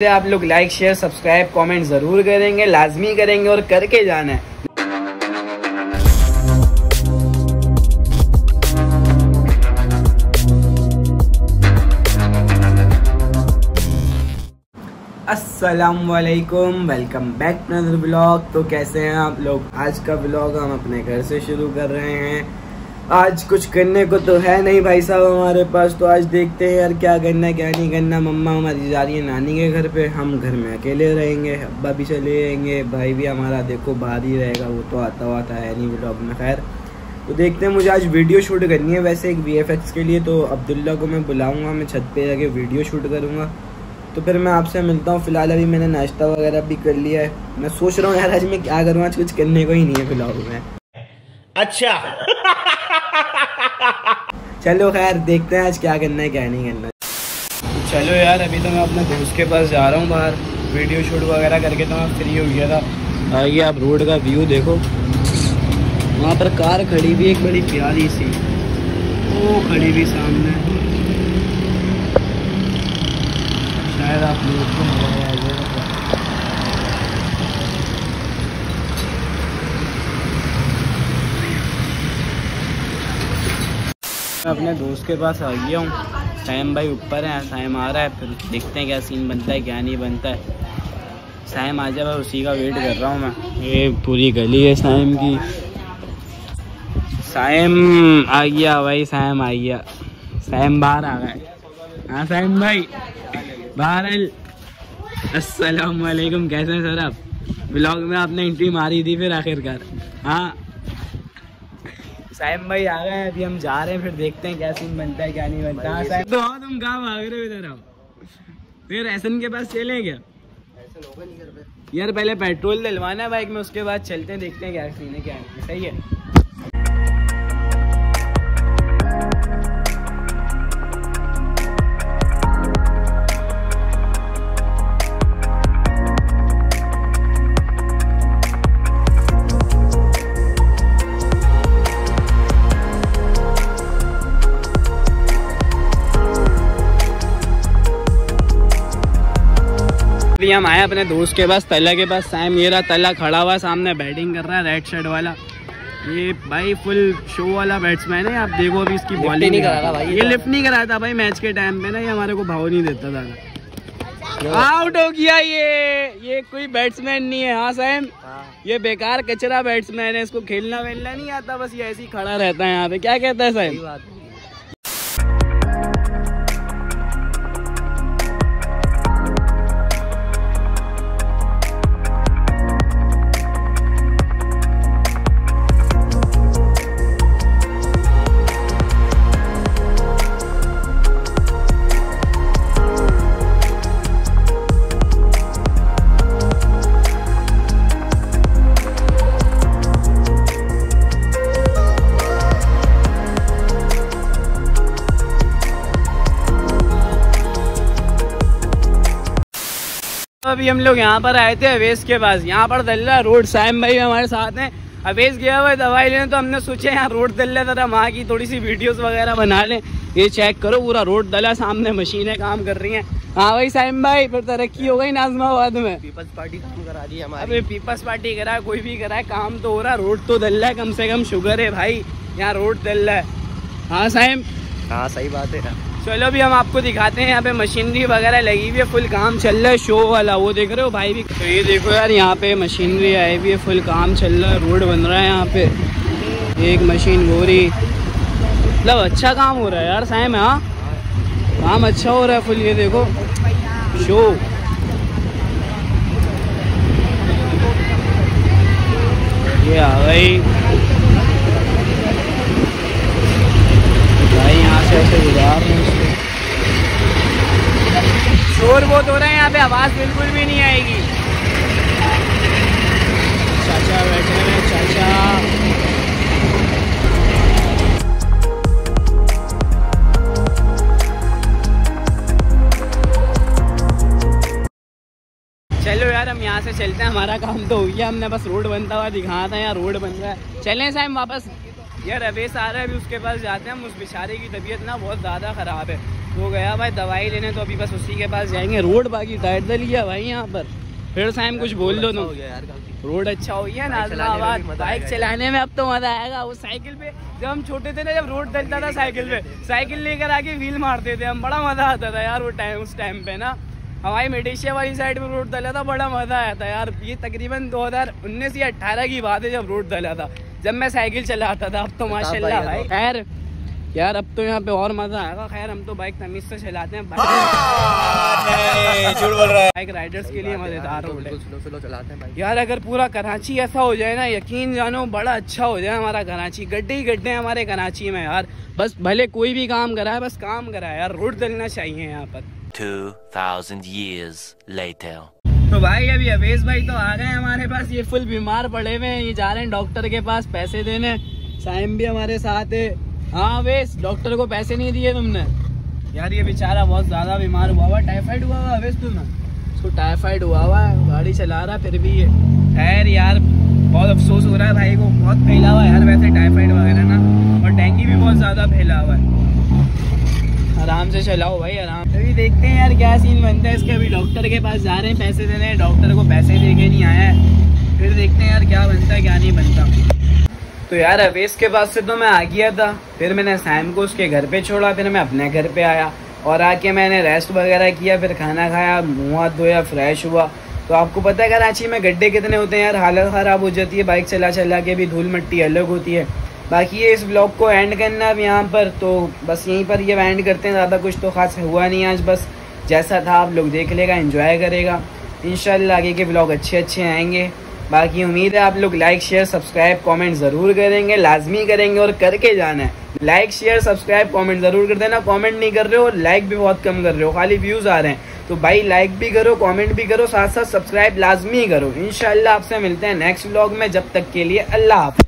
आप लोग like share subscribe comment ज़रूर करेंगे, लाजमी करेंगे और करके जाना है। असलकुम welcome back to another blog तो कैसे हैं आप लोग? आज का ब्लॉग हम अपने घर से शुरू कर रहे हैं। आज कुछ करने को तो है नहीं भाई साहब हमारे पास तो आज देखते हैं यार क्या करना क्या नहीं करना। मम्मा हमारी जा रही है नानी के घर पे, हम घर में अकेले रहेंगे, अब्बा भी चले जाएँगे, भाई भी हमारा देखो बाहर ही रहेगा, वो तो आता हुआ है नहीं ब्लॉग में, खैर। तो देखते हैं, मुझे आज वीडियो शूट करनी है वैसे एक वीएफएक्स के लिए तो अब्दुल्ला को मैं बुलाऊँगा, मैं छत पर जाके वीडियो शूट करूँगा। तो फिर मैं आपसे मिलता हूँ, फ़िलहाल अभी मैंने नाश्ता वगैरह भी कर लिया है। मैं सोच रहा हूँ यार आज मैं क्या करूँ, आज कुछ करने को ही नहीं है फ़िलहाल में। अच्छा। चलो खैर, देखते हैं आज क्या करना है, क्या नहीं करना चलो यार, अभी तो मैं अपने दोस्त के पास जा रहा हूँ बाहर। वीडियो शूट वगैरह करके तो मैं फ्री हो गया था। आइए आप रोड का व्यू देखो। वहाँ पर कार खड़ी भी एक बड़ी प्यारी सी। वो खड़ी भी सामने। शायद आप लोग को मैं अपने दोस्त के पास आ गया हूँ। साइम भाई ऊपर है साइम आ रहा है फिर देखते हैं क्या सीन बनता है क्या नहीं बनता है। साइम आ जाए उसी का वेट कर रहा हूँ मैं। ये पूरी गली है साइम की। साइम आ गया भाई साइम आ गया। साइम बाहर आ गए हाँ। साइम भाई बाहर अस्सलाम वालेकुम कैसे हैं सर आप? ब्लॉग में आपने एंट्री मारी थी फिर आखिरकार। हाँ साइम भाई आ गए अभी हम जा रहे हैं फिर देखते हैं क्या सीन बनता है क्या नहीं बनता। हाँ तो हाँ तुम कहाँ भाग रहे हो इधर आओ फिर ऐसन के पास चले क्या? यार पहले पेट्रोल डलवाना है बाइक में उसके बाद चलते हैं देखते हैं क्या सीन है क्या नहीं सही है? अभी हम आए अपने दोस्त के पास तला के पास साइम ये रहा तला खड़ा हुआ सामने बैटिंग कर रहा है रेड शर्ट वाला। ये भाई फुल शो वाला बैट्समैन है आप देखो अभी इसकी बॉलिंग नहीं करा था भाई ये लिफ्ट नहीं करा था भाई मैच के टाइम पे ना ये हमारे को भाव नहीं देता था। आउट हो गया ये। ये कोई बैट्समैन नहीं है हाँ सैम हाँ। ये बेकार कचरा बैट्समैन है इसको खेलना वेलना नहीं आता बस ये ऐसे ही खड़ा रहता है यहाँ पे। क्या कहता है सैम अभी हम लोग यहाँ पर आए थे अवेश के पास। यहाँ पर दल्ला रोड साइम भाई हमारे साथ हैं। अवेश गया हुआ दवाई लेने तो हमने सोचा यहाँ रोड दल्ला तरह वहाँ की थोड़ी सी वीडियोस वगैरह बना लें। ये चेक करो पूरा रोड दला सामने मशीनें काम कर रही हैं। हाँ भाई साइम भाई फिर तरक्की हो गई नाजमाबाद में। पीपल्स पार्टी काम करा दी हमारी। अरे पीपल्स पार्टी करा कोई भी करा है काम तो हो रहा रोड तो दल्ला है कम से कम शुगर है भाई। यहाँ रोड दल्ला है। हाँ साइम हाँ सही बात है। चलो अभी हम आपको दिखाते हैं, यहाँ पे मशीनरी वगैरह लगी हुई है फुल काम चल रहा है शो वाला, वो देख रहे हो भाई भी? तो ये देखो यार, यहाँ पे मशीनरी आई हुई है फुल काम चल रहा है, रोड बन रहा है यहाँ पे। एक मशीन हो रही मतलब अच्छा काम हो रहा है यार साइम हाँ? काम अच्छा हो रहा है फुल ये देखो। शो ये आ गई। भाई, यहाँ से ऐसे गुजार शोर बहुत हो रहा है, यहाँ पे आवाज़ बिल्कुल भी नहीं आएगी। चाचा बैठे हैं, चाचा। चलो यार, हम यहाँ से चलते हैं, हमारा काम तो हो गया, हमने बस रोड बनता हुआ दिखाया था, यहाँ रोड बन रहा है। चलें साहब वापस। यार अवेश आ रहा है अभी उसके पास जाते हैं हम उस बेचारे की तबीयत ना बहुत ज़्यादा ख़राब है। वो गया भाई दवाई लेने तो अभी बस उसी के पास जाएँगे। रोड बाकी टाइट दल लिया भाई यहाँ पर। फिर साइम कुछ बोल दो तुम। रोड अच्छा हो गया नाजमाबाद। बाइक चलाने में अब तो मज़ा आएगा। वो साइकिल पे जब हम छोटे थे ना जब रोड डलता था साइकिल पे साइकिल लेकर आके व्हील मारते थे। हम बड़ा मज़ा आता था यार वो टाइम उस टाइम पे ना। हमारी मेडिशिया वाली साइड में रोड डला था बड़ा मज़ा आया था यार। ये तकरीबन 2019 या 18 की बात है जब रोड डला था। जब मैं साइकिल चलाता था अब तो माशाल्लाह भाई। खैर यार अब तो यहाँ पे और मज़ा आएगा। खैर हम तो बाइक तमीज से चलाते हैं झूठ बोल रहा है। बाइक राइडर्स के लिए मज़ेदार रोड है। हैं यार अगर पूरा कराची ऐसा हो जाए ना यकीन जानो बड़ा अच्छा हो जाए हमारा कराची। गड्ढे ही गड्ढे हैं हमारे कराची में यार। बस भले कोई भी काम कराए बस काम कराए। यार रोड डलना चाहिए यहाँ पर। 2000 years later. तो भाई, अभी अवेश भाई तो आ गए हमारे पास। ये फुल बीमार पड़े हुए हैं। ये जा रहे हैं डॉक्टर के पास पैसे देने। साइम भी हमारे साथ है। हाँ अवेश, डॉक्टर को पैसे नहीं दिए तुमने। यार, ये बेचारा बहुत ज़्यादा बीमार हुआ हुआ टाइफाइड हुआ हुआ, अवेश तुम्हें उसको टाइफाइड हुआ हुआ है, गाड़ी चला रहा फिर भी ये। खैर यार, बहुत अफसोस हो रहा है भाई को, बहुत फैला हुआ है यार वैसे टाइफाइड वगैरह ना। और डेंगू भी बहुत ज़्यादा फैला हुआ है। आराम से चलाओ भाई, आराम। देखते हैं यार क्या सीन बनता है। इसके अभी डॉक्टर के पास जा रहे हैं पैसे देने। डॉक्टर को पैसे दे के नहीं आया है। फिर देखते हैं यार क्या बनता है, क्या नहीं बनता। तो यार अवेश के पास से तो मैं आ गया था। फिर मैंने सैम को उसके घर पे छोड़ा। फिर मैं अपने घर पे आया। और आके मैंने रेस्ट वगैरह किया। फिर खाना खाया, मुँह हाथ धोया फ्रेश हुआ। तो आपको पता है, कराची में गड्ढे कितने होते हैं यार? हालत ख़राब हो जाती है। बाइक चला चला के भी धूल मट्टी अलग होती है। बाकी ये इस ब्लॉग को एंड करना अब यहाँ पर तो बस यहीं पर ये एंड करते हैं। ज़्यादा कुछ तो खास हुआ नहीं आज, बस जैसा था, आप लोग देख लेगा इन्जॉय करेगा। इन आगे के ब्लॉग अच्छे अच्छे आएँगे। बाकी उम्मीद है आप लोग लाइक शेयर सब्सक्राइब कमेंट ज़रूर करेंगे, लाजमी करेंगे और करके जाना है। लाइक शेयर सब्सक्राइब कमेंट ज़रूर कर देना। कमेंट नहीं कर रहे हो और लाइक भी बहुत कम कर रहे हो। खाली व्यूज़ आ रहे हैं। तो भाई लाइक भी करो कमेंट भी करो साथ साथ सब्सक्राइब लाजमी करो। इनशाला आपसे मिलते हैं नेक्स्ट ब्लॉग में। जब तक के लिए अल्लाह हाफिज